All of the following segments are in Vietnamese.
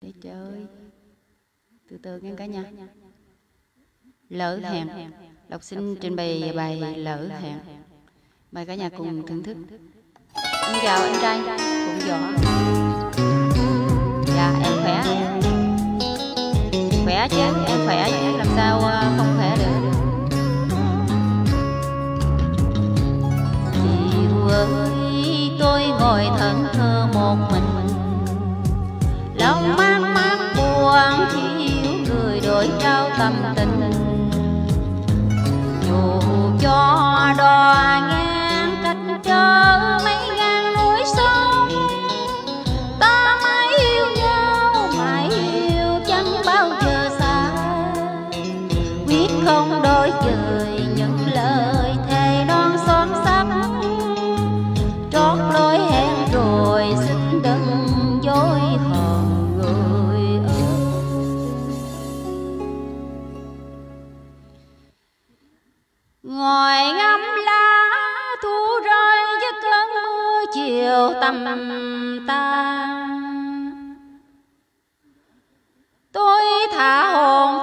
để chơi. Từ từ nghe cả nhà. Lỡ hẹn. đọc xin trình bày bài lỡ hẹn. mời cả nhà cùng thưởng thức. anh chào anh trai. Cũng võ dạ em khỏe. Khỏe chứ em khỏe chứ. Làm sao ờ, không khỏe được? Chiều ơi tôi ngồi thẫn thờ một mình. Lòng mang tâm tình ta. Tôi thả hồn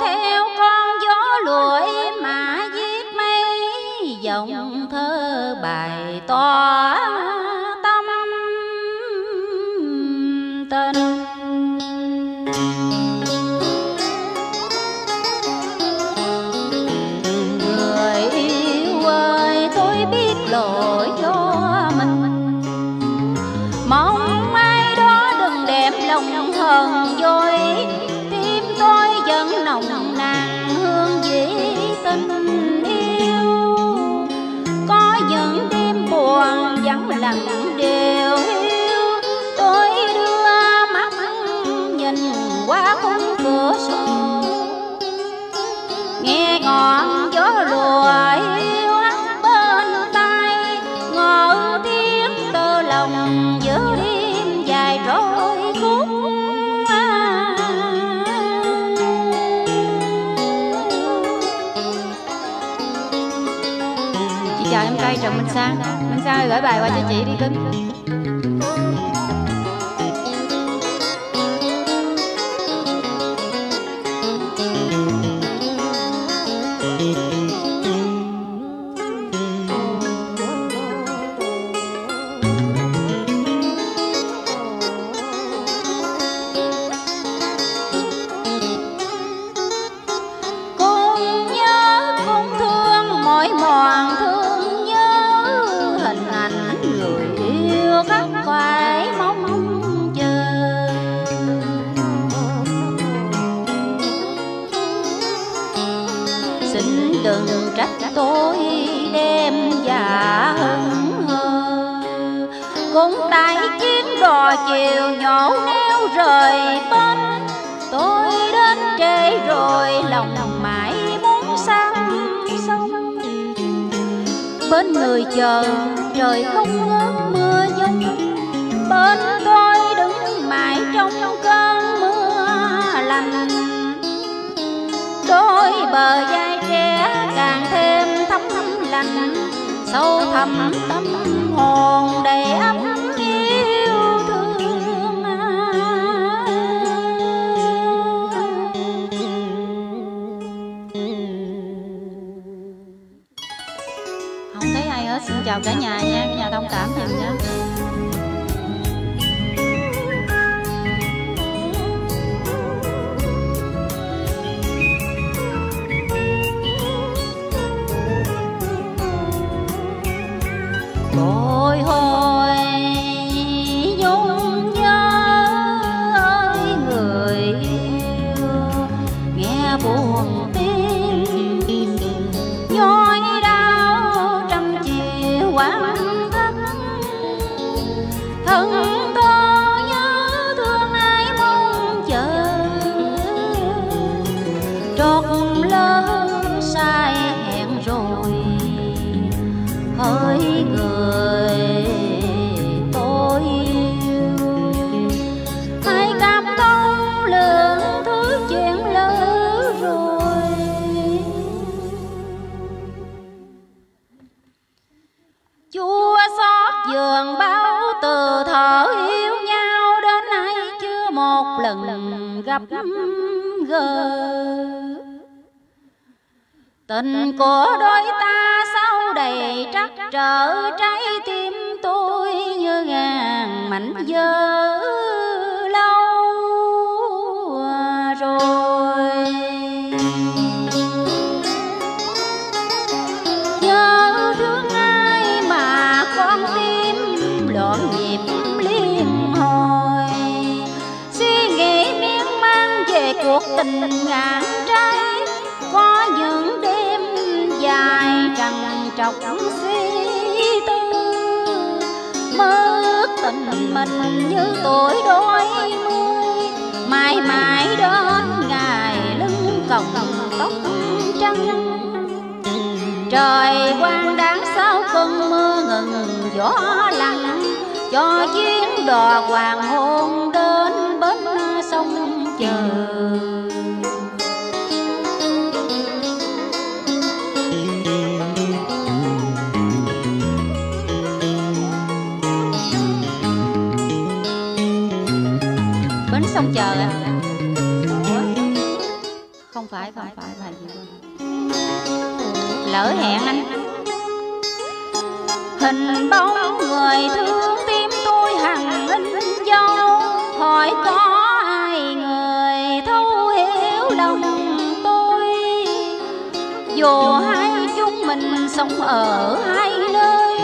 hờn dối tim tôi vẫn nồng nàn hương vị tình yêu. Có những đêm buồn vắng lặng đều yêu, tôi đưa mắt nhìn qua khung cửa sổ. Nghe ngọn gió lùa yêu ắng bên tai ngỡ tiếng tơ lòng giữa đêm dài trôi khúc trần minh sang. Minh sang gửi bài qua cho chị đi cưng cũng tay chiến đò chiều nhổ neo rời bên. Tôi đến trễ rồi lòng mãi muốn sang sông. Bên người chờ trời không ngớt mưa giông bên tôi đứng mãi trong cơn mưa lạnh đôi bờ vai trẻ càng thêm thấm lạnh sâu thẳm tâm hồn xin chào cả nhà nha. Cả nhà thông cảm giùm nha gặp gỡ. Tình của đôi ta sau đầy trắc trở trái tim tôi như ngàn mảnh vỡ lâu rồi cuộc tình ngàn trái. Có những đêm dài trằn trọc suy tư mơ ước tình mình như tuổi đôi môi mãi mãi đến ngày lưng còng tóc trắng. Trời quang đáng sao cơn mưa ngừng gió lặng. Cho chuyến đò hoàng hôn đến bến sông chờ. Bến sông chờ à không phải không phải bài gì lỡ hẹn anh. Hình bóng người thương tim tôi hằng in dấu. Hỏi có ai người thấu hiểu lòng tôi? Dù hai chúng mình sống ở hai nơi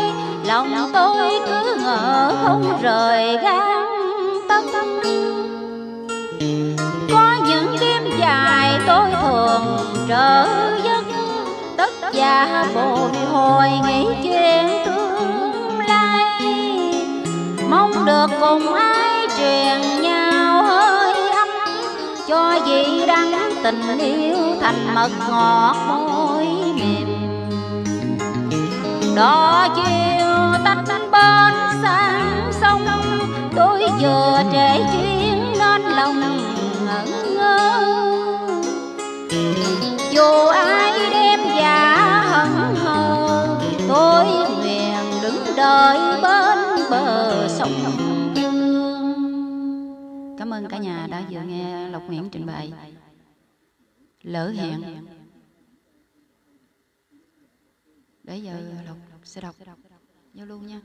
lòng tôi cứ ngỡ không rời gan giấc tất cả bồi hồi nghĩ chuyện tương lai mong được cùng ai truyền nhau hơi ấm cho gì đắng tình yêu thành mật ngọt môi mềm đó chiều tách bên sang sông tôi vừa trễ chiều cảm ơn cả nhà đã vừa nghe lộc nguyễn trình bày. Lỡ hẹn. Để giờ lộc sẽ đọc. Vô luôn nha.